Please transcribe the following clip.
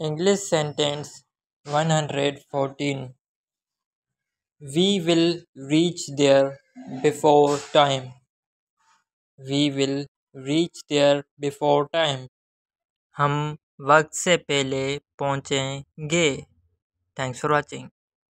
English sentence 114 We will reach there before time. We will reach there before time. हम वक्त से पहले पहुंचेंगे थैंक्स फॉर वॉचिंग